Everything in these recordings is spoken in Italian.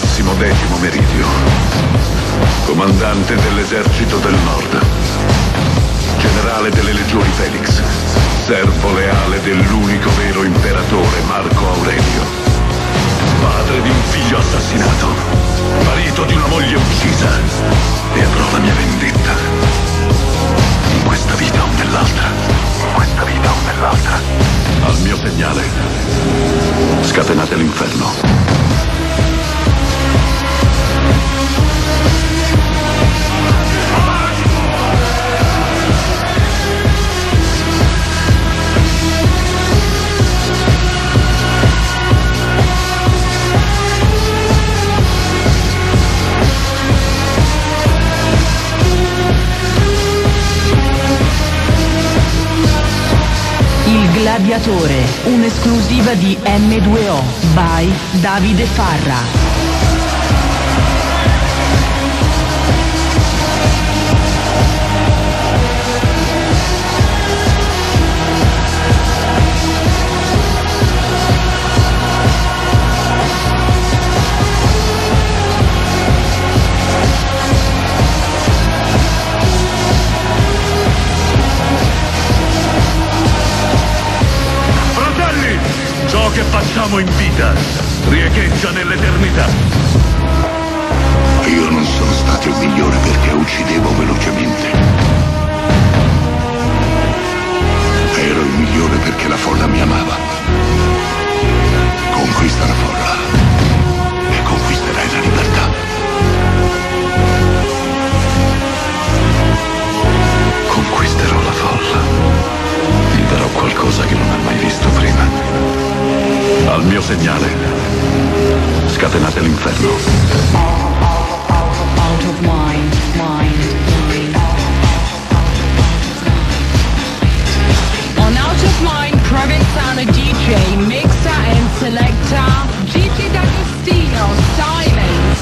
Massimo Decimo Meridio, comandante dell'esercito del Nord, generale delle legioni Felix, servo leale dell'unico vero imperatore Marco Aurelio, padre di un figlio assassinato, marito di una moglie uccisa. E avrò la mia vendetta. In questa vita o nell'altra, in questa vita o nell'altra. Al mio segnale, scatenate l'inferno. Gladiatore, un'esclusiva di M2O by Davide Farra. Facciamo in vita riecheggia nell'eternità. Io non sono stato il migliore perché uccidevo velocemente. Ero il migliore perché la folla mi amava. Conquista la folla e conquisterai la libertà. Al mio segnale, scatenate l'inferno. Out of mind, mind. On Out of Mind, Private Sound DJ, Mixer and Selector, Gigi D'Agostino, Silence.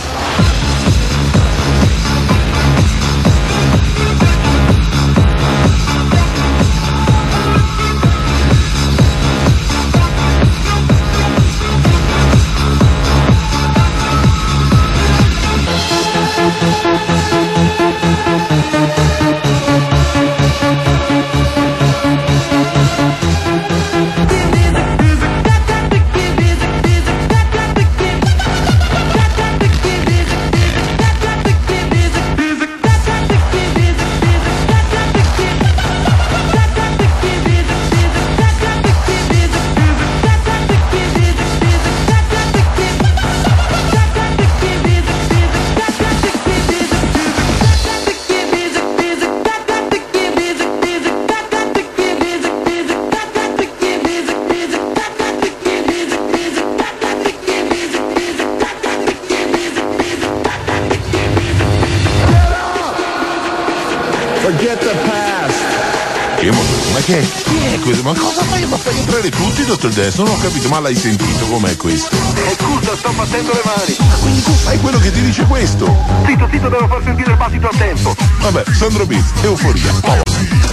Che chi è questo? Ma cosa fai? Ma fai entrare tutti, dottor Destro? Non ho capito, ma l'hai sentito com'è questo? Scusa, sto battendo le mani. Ah, quindi tu fai quello che ti dice questo? Zitto, zitto, devo far sentire il battito a tempo. Vabbè, Sandro Biz, euforia. Oh.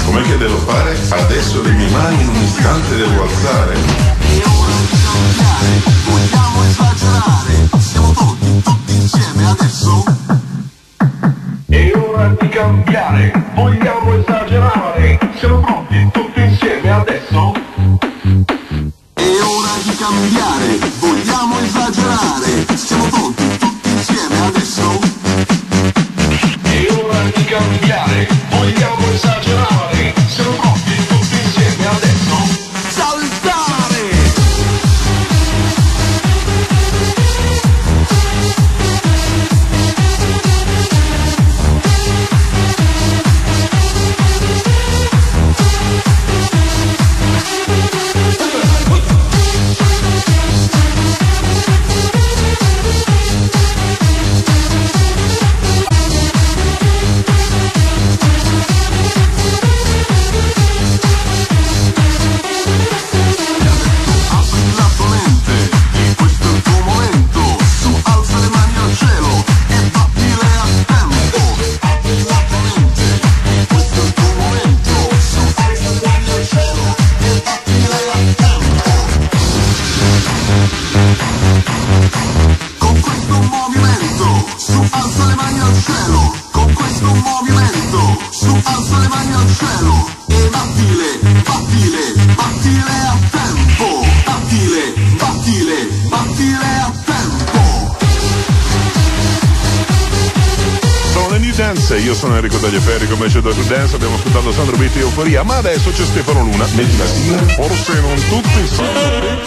Com'è che devo fare? Adesso le mie mani in un istante devo alzare. Vogliamo esagerare, siamo tutti, tutti insieme adesso. È ora di cambiare, vogliamo esagerare. Enrico Tagliaferri come c'è da Dance, abbiamo ascoltato Sandro Betti Euforia, ma adesso c'è Stefano Luna. Forse non tutti sanno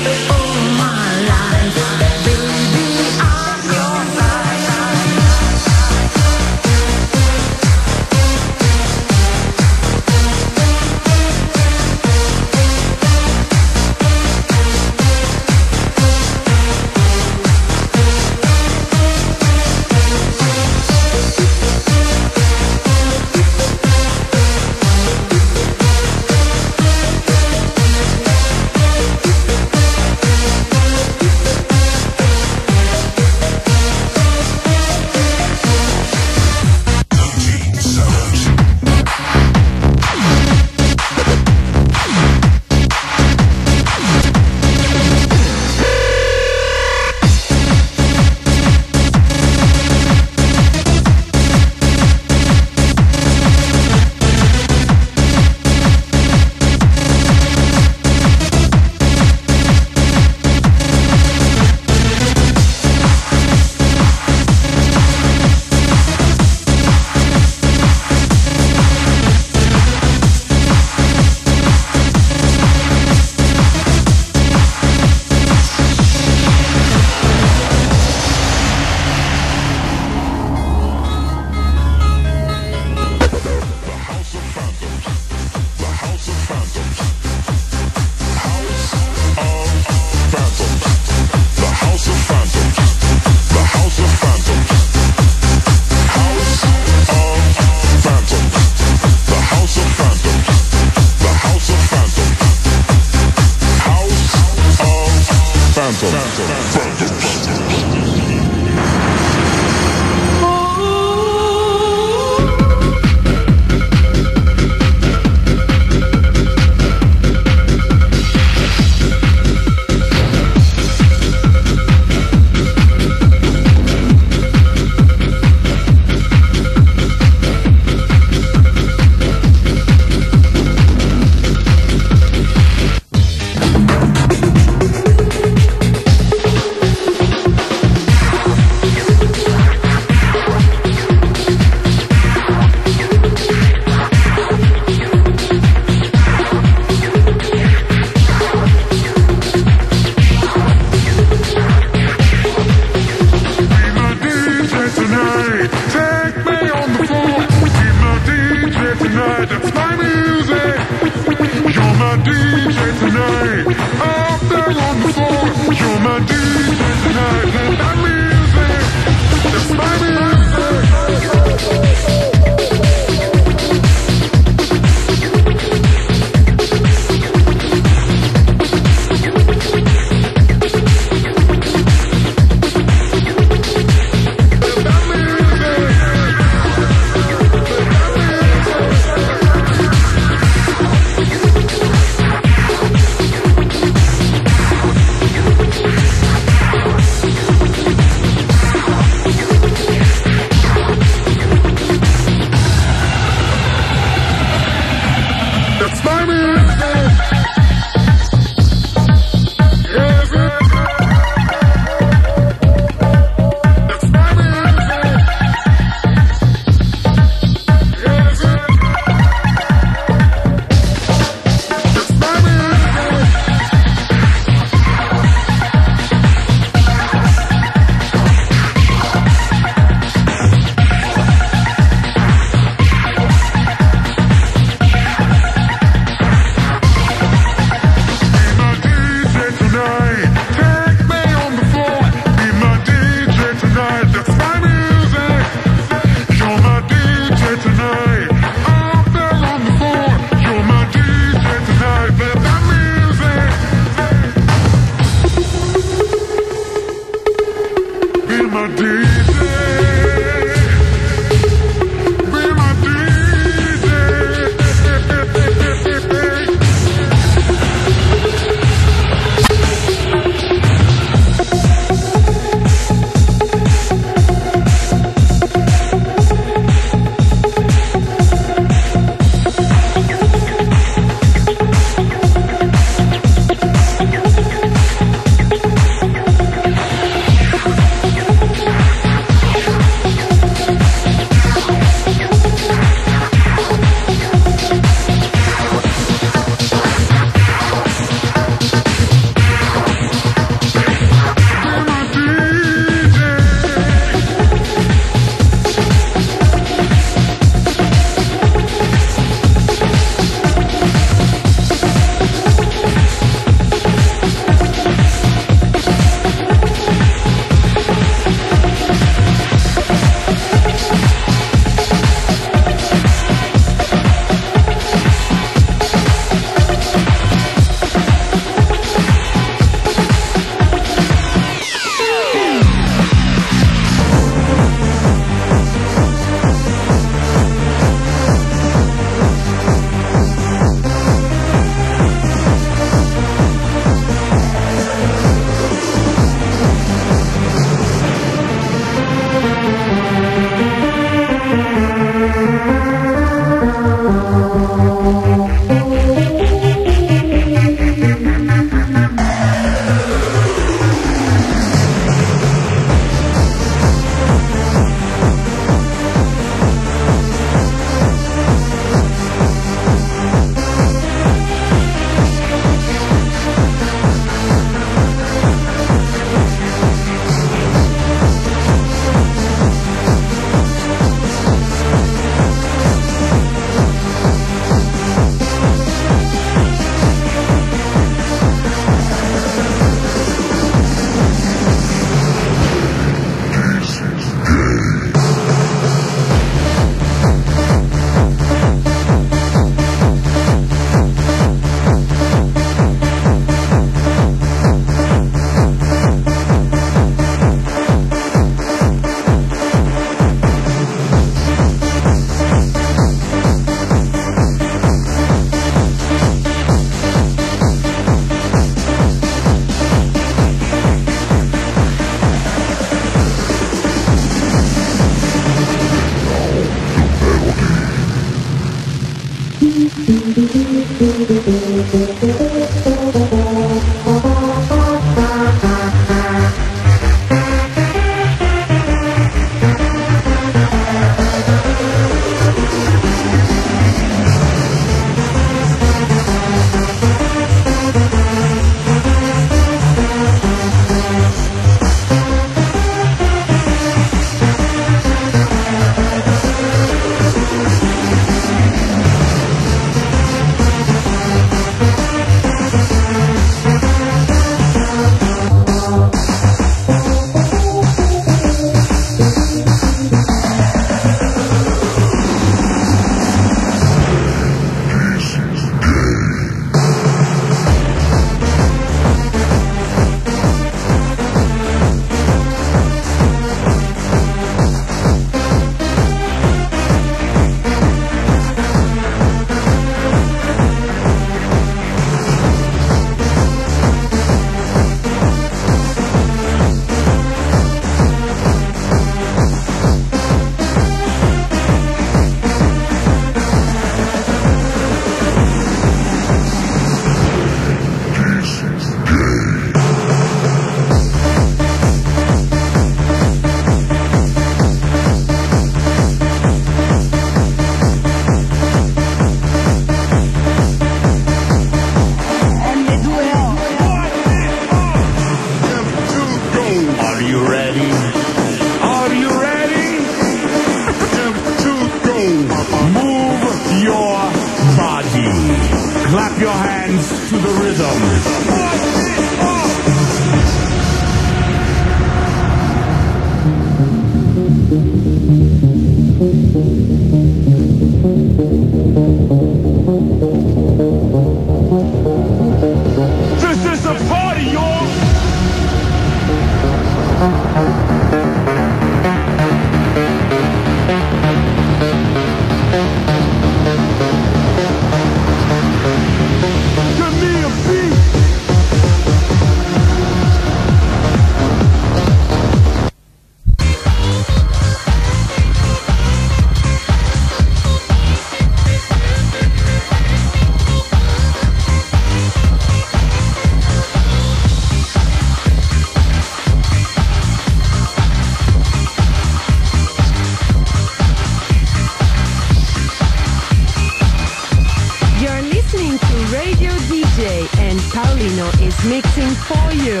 Paulino is mixing for you.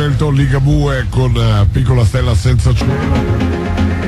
Scelto Ligabue con eh, Piccola Stella senza cielo.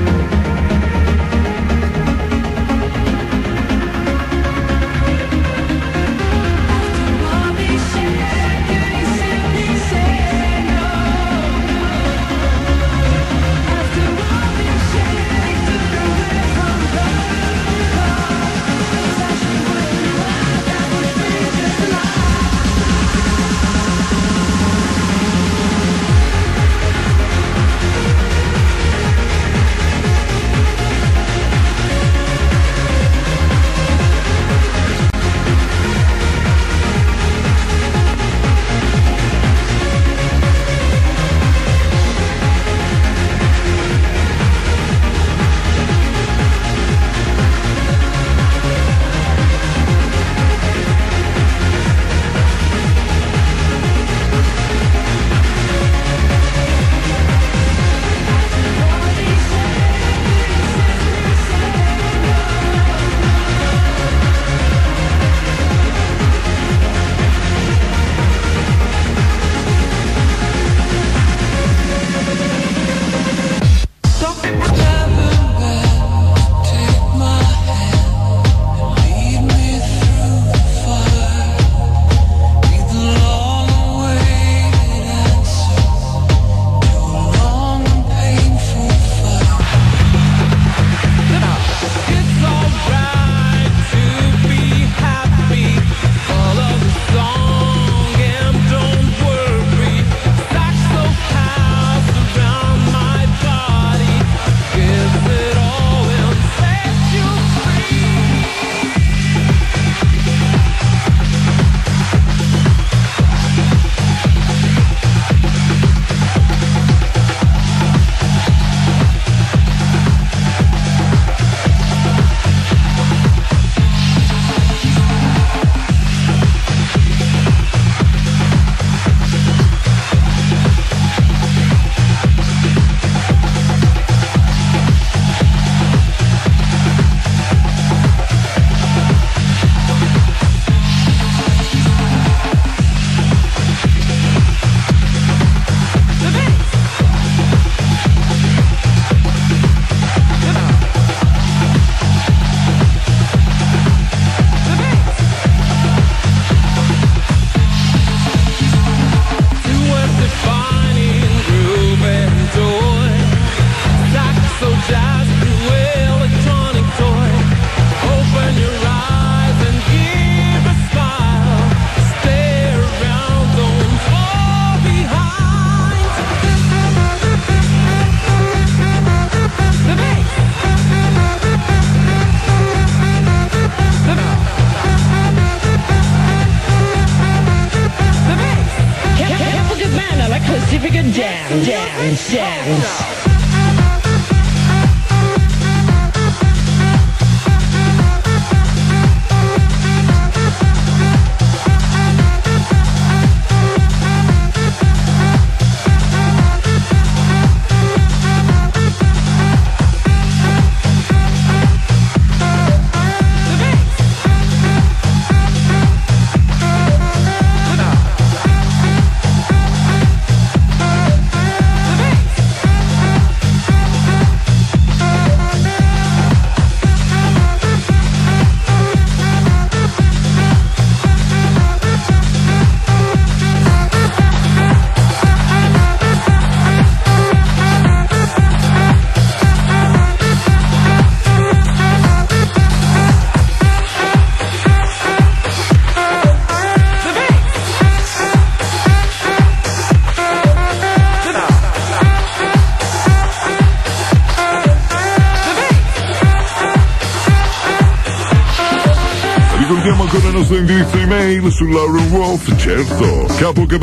su Lauren Wolf, certo, capo che.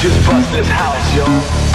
Just bust this house, yo.